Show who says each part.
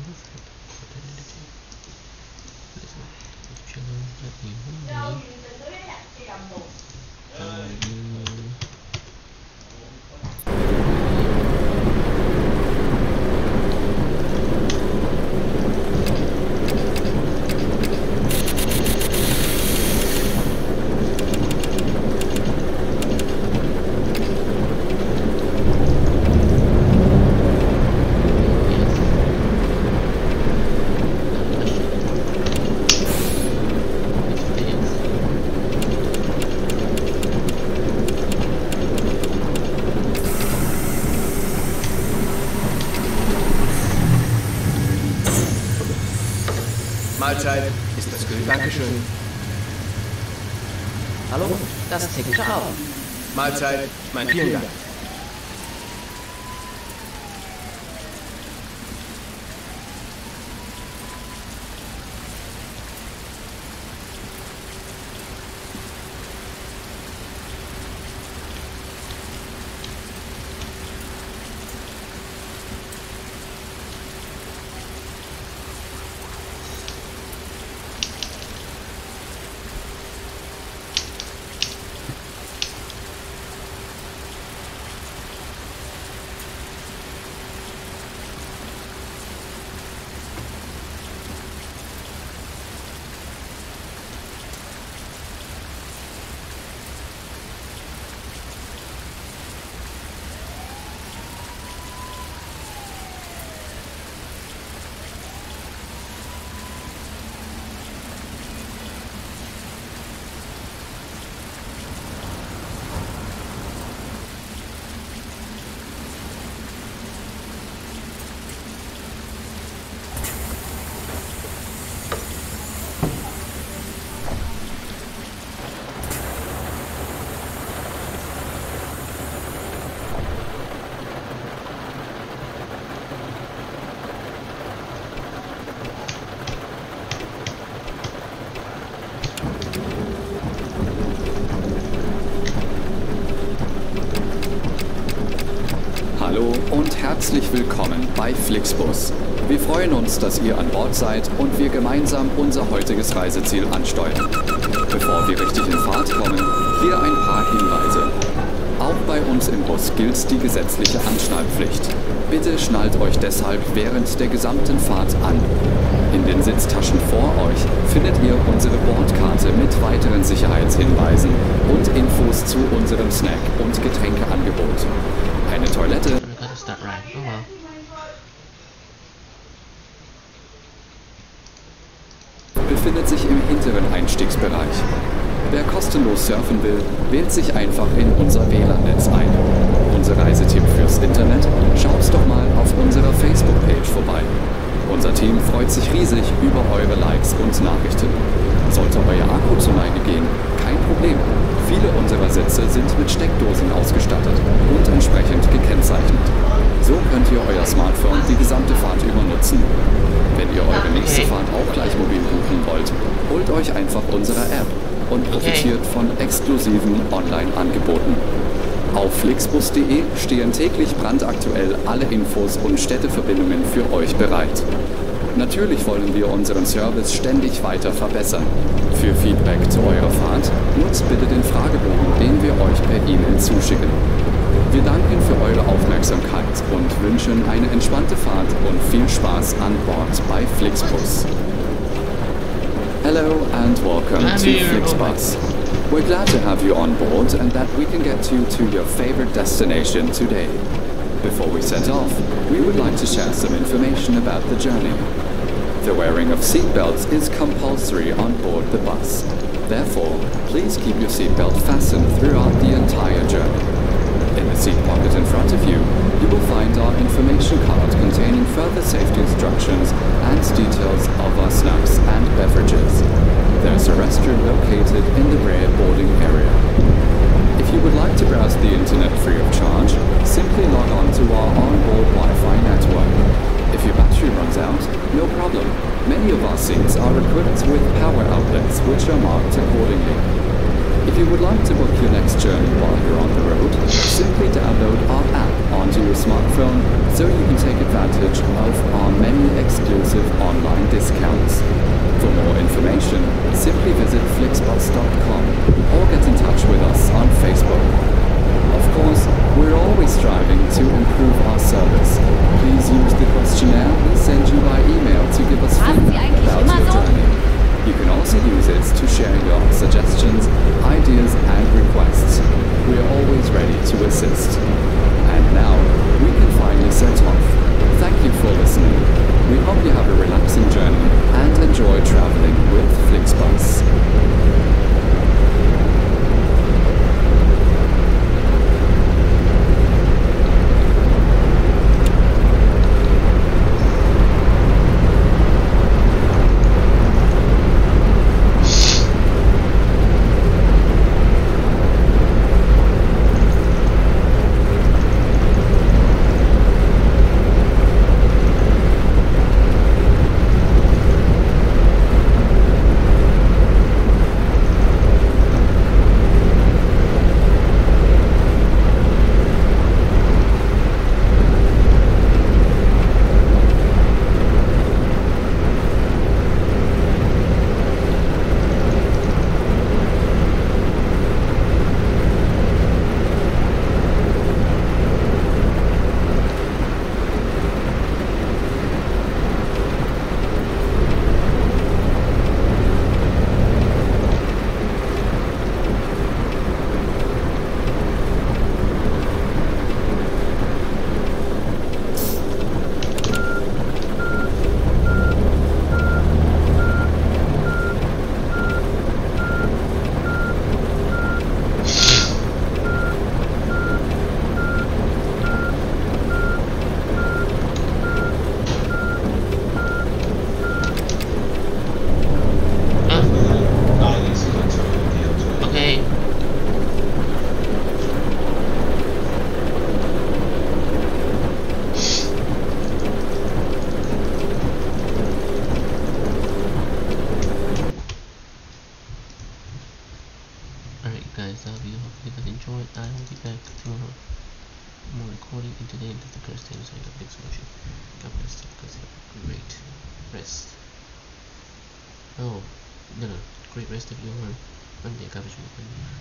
Speaker 1: Я хватали людей. Не знаю, вообще, ну. Mahlzeit. Ist das gut? Dankeschön.
Speaker 2: Hallo? Das Ticket auf.
Speaker 1: Mahlzeit. Mein vielen Dank.
Speaker 3: Hallo und herzlich willkommen bei Flixbus. Wir freuen uns, dass ihr an Bord seid und wir gemeinsam unser heutiges Reiseziel ansteuern. Bevor wir richtig in Fahrt kommen, hier ein paar Hinweise. Auch bei uns im Bus gilt die gesetzliche Anschnallpflicht. Bitte schnallt euch deshalb während der gesamten Fahrt an. In den Sitztaschen vor euch findet ihr unsere Bordkarte mit weiteren Sicherheitshinweisen und Infos zu unserem Snack- und Getränkeangebot. Eine Toilette
Speaker 2: Gotta start right. Oh well.
Speaker 3: befindet sich im hinteren Einstiegsbereich. Wer kostenlos surfen will, wählt sich einfach in unser WLAN-Netz ein. Unser Reisetipp fürs Internet? Schaut doch mal auf unserer Facebook-Page vorbei. Unser Team freut sich riesig über eure Likes und Nachrichten. Sollte euer Akku zu Neige gehen, Problem. Viele unserer Sitze sind mit Steckdosen ausgestattet und entsprechend gekennzeichnet. So könnt ihr euer Smartphone die gesamte Fahrt über nutzen. Wenn ihr eure nächste Fahrt auch gleich mobil buchen wollt, holt euch einfach unsere App und profitiert von exklusiven Online-Angeboten. Auf flixbus.de stehen täglich brandaktuell alle Infos und Städteverbindungen für euch bereit. Natürlich wollen wir unseren Service ständig weiter verbessern. Für Feedback zu eurer Fahrt nutzt bitte den Fragebogen, den wir euch per E-Mail zuschicken. Wir danken für eure Aufmerksamkeit und wünschen eine entspannte Fahrt und viel Spaß an Bord bei Flixbus. Hello and welcome
Speaker 2: Have
Speaker 3: to Flixbus. We're glad to have you on board and that we can get you to your favorite destination today. Before we set off, we would like to share some information about the journey. The wearing of seatbelts is compulsory on board the bus. Therefore, please keep your seatbelt fastened throughout the entire journey. In the seat pocket in front of you, you will find our information card containing further safety instructions and details of our snacks and beverages. There's a restroom located in the rear boarding area. If you would like to browse the internet free of charge, simply log on to our onboard Wi-Fi network. If your battery runs out, no problem. Many of our seats are equipped with power outlets which are marked accordingly. If you would like to book your next journey while you're on the road, simply download our app onto your smartphone so you can take advantage of you
Speaker 2: guys enjoyed. I will be back through more recording and today into the curse time side of big solution. God bless you guys have a great rest. Oh, no, no, great rest of your Monday, garbage Monday.